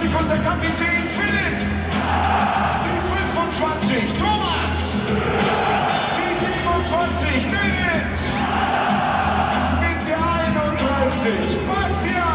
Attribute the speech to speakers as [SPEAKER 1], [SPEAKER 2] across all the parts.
[SPEAKER 1] 25, unser Kapitän Philipp. Die 25, Thomas. Die 27, Nils. Mit der 31, Bastian.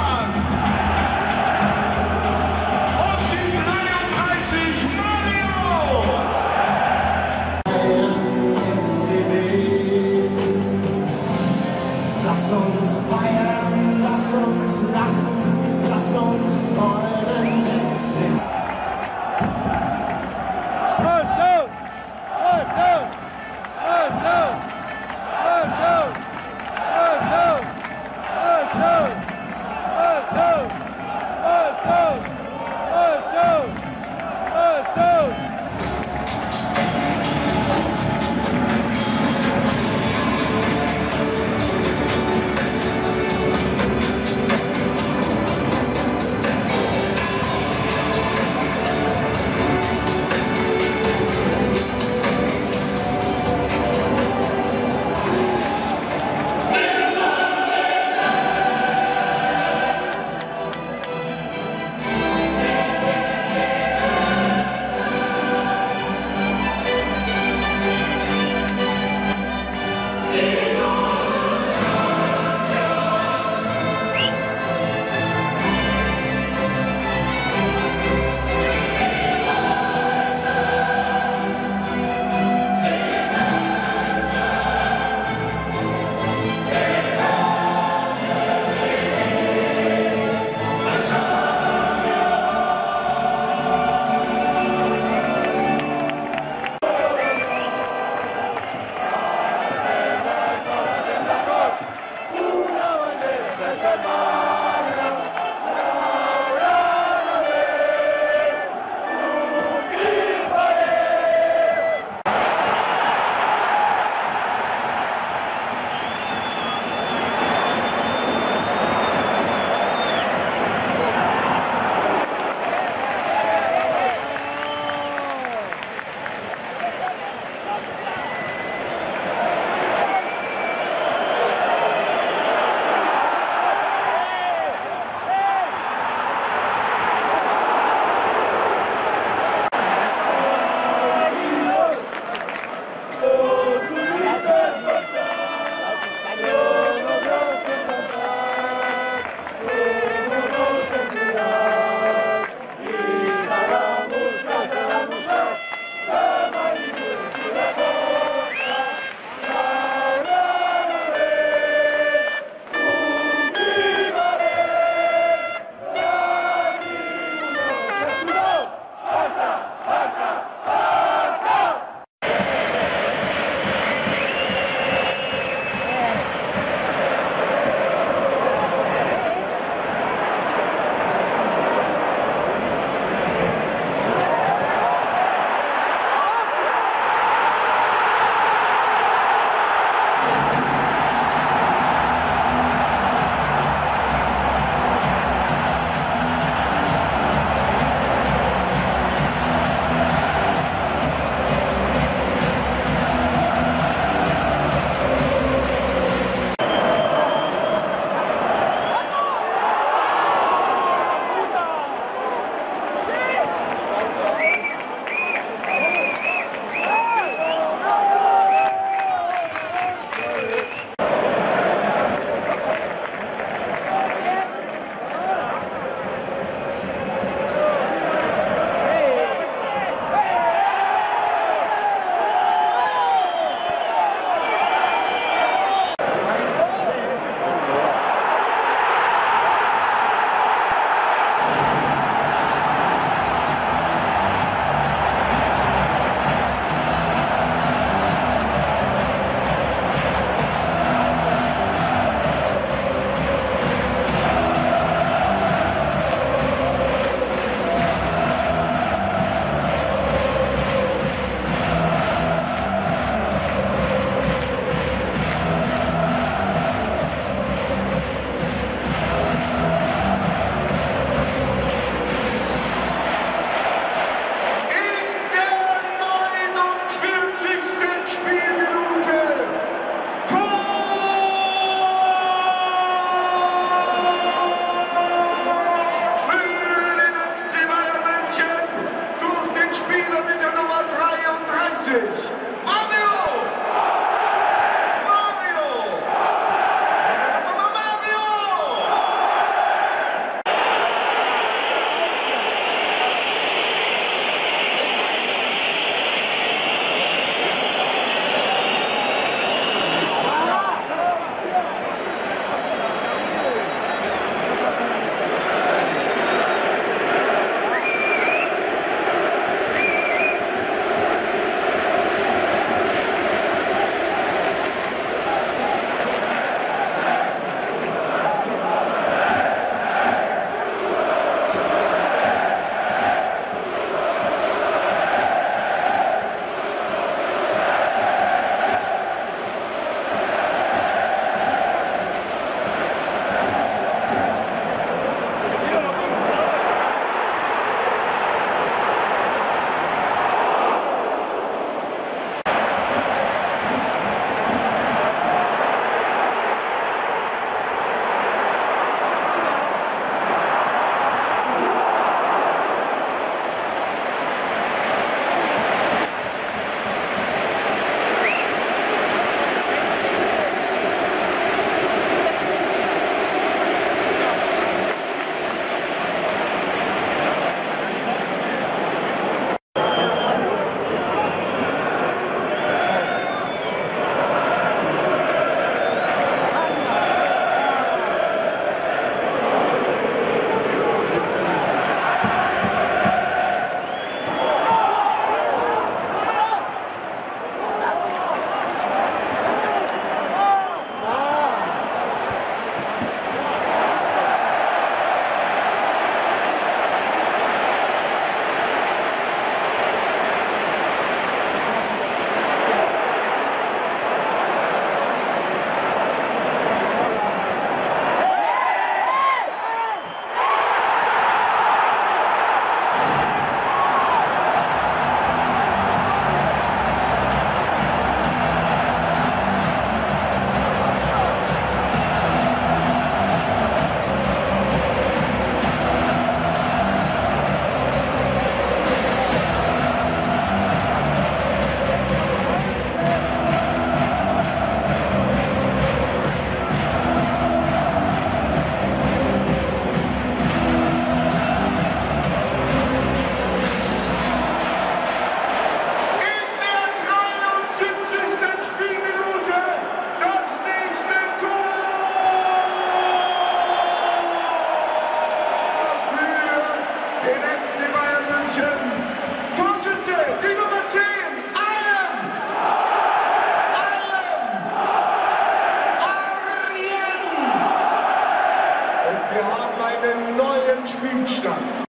[SPEAKER 1] Spielstand.